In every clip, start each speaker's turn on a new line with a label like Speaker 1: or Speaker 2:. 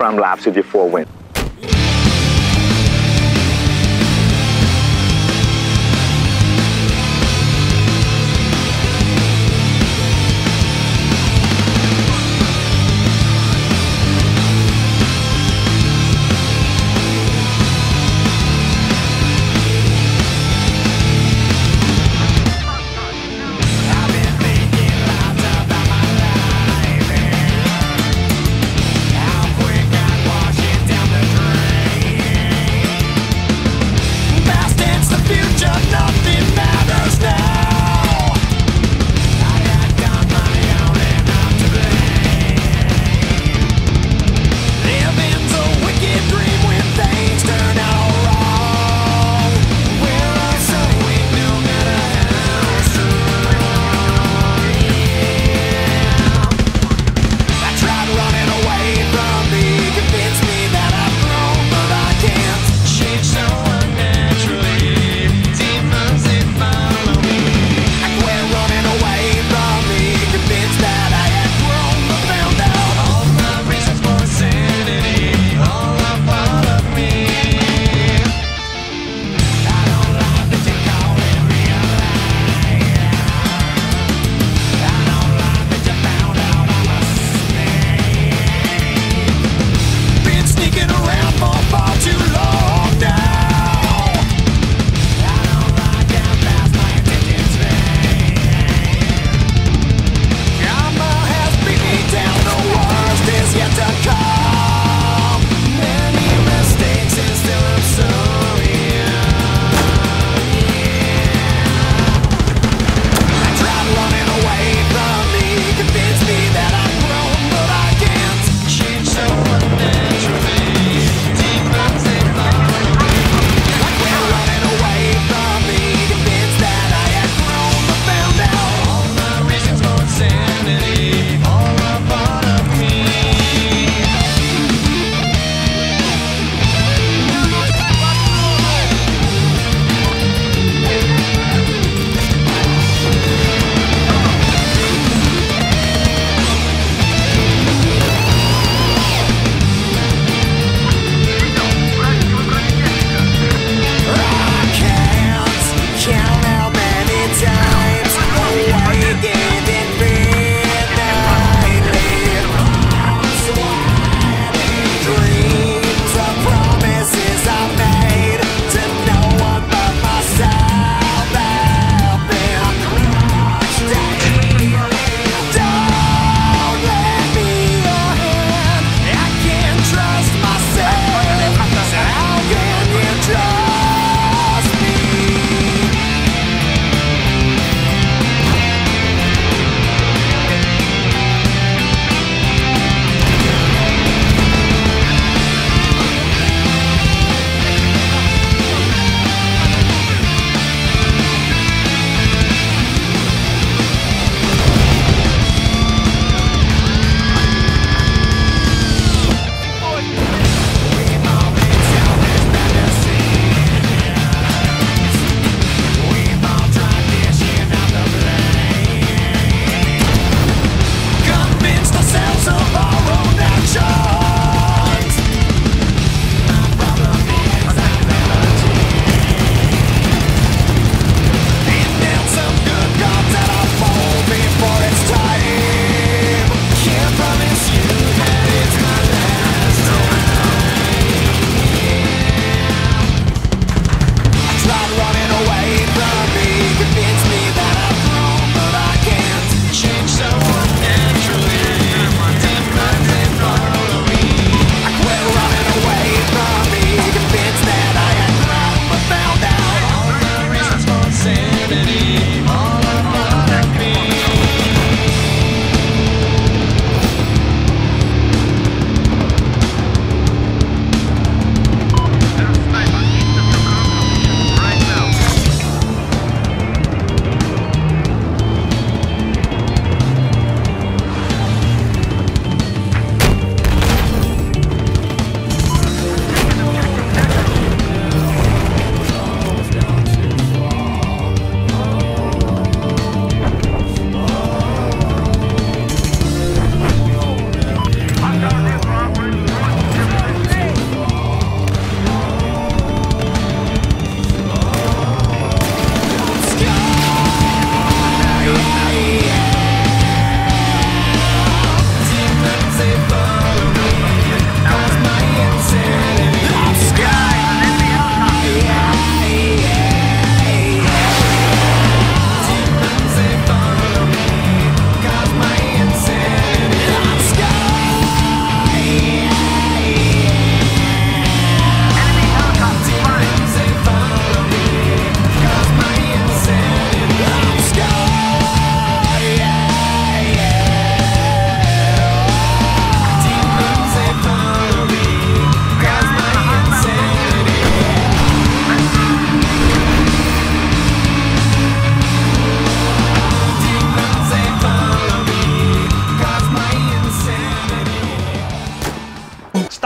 Speaker 1: prime laps with your four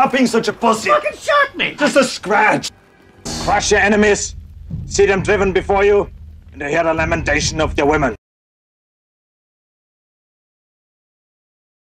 Speaker 2: Stop being such a pussy.
Speaker 1: You Fucking shot me!
Speaker 2: Just a scratch. Crush your enemies. See them driven before you, and hear the lamentation of their women.